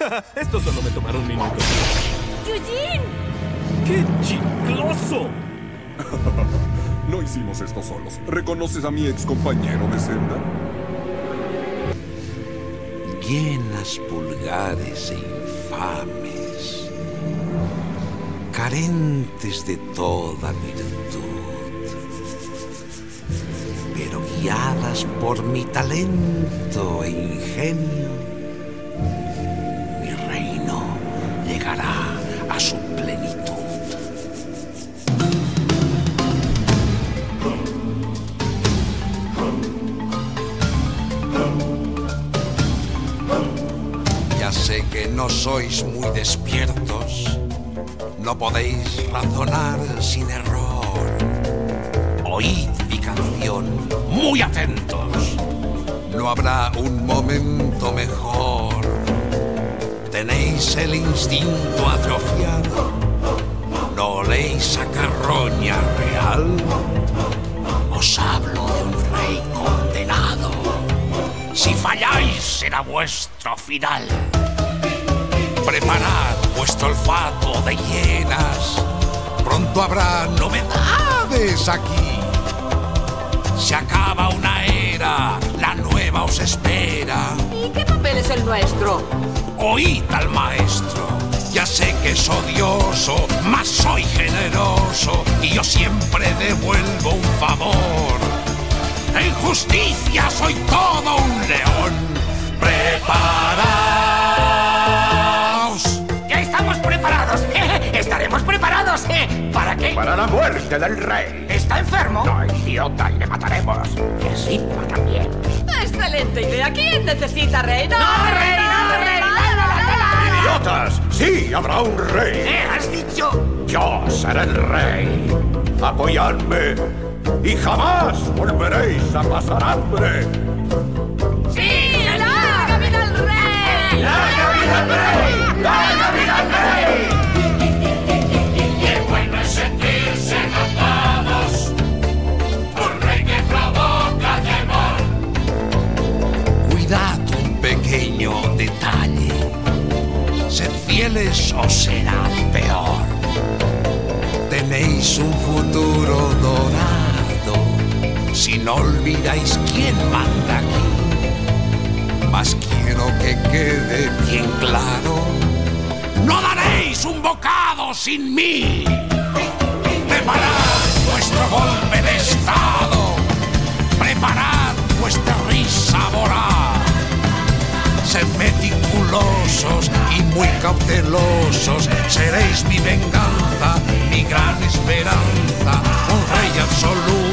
Esto solo me tomará un minuto. ¡Eugene! ¡Qué chicloso! No hicimos esto solos. ¿Reconoces a mi ex compañero de celda? Llenas, pulgares e infames, carentes de toda virtud, pero guiadas por mi talento e ingenio, su plenitud. Ya sé que no sois muy despiertos, no podéis razonar sin error. Oíd mi canción muy atentos, no habrá un momento mejor. Tenéis el instinto atrofiado, no oléis a carroña real. Os hablo de un rey condenado. Si falláis será vuestro final. Preparad vuestro olfato de hienas. Pronto habrá novedades aquí. Se acaba una era, la nueva os espera. ¿Y qué papel es el nuestro? Oíd al maestro. Ya sé que es odioso, mas soy generoso y yo siempre devuelvo un favor. En justicia soy todo un león. ¡Preparaos! ¡Ya estamos preparados! ¡Estaremos preparados! ¿eh? ¿Para qué? Para la muerte del rey. ¿Está enfermo? No, idiota, y le mataremos. Y a Simba también. ¡Excelente idea! ¿Quién necesita rey? ¡No, rey, no, rey! ¡Sí, habrá un rey! ¿Qué has dicho? Yo seré el rey. Apoyadme y jamás volveréis a pasar hambre. ¡Sí! ¡Larga vida al rey! ¡Larga vida al rey! ¡Larga o será peor. Tenéis un futuro dorado si no olvidáis quién manda aquí. Mas quiero que quede bien claro. No daréis un bocado sin mí. Preparad vuestro golpe de estado. Preparad vuestra risa voraz. Sed meticulosos y muy cautelosos. Seréis mi venganza, mi gran esperanza. Un rey absoluto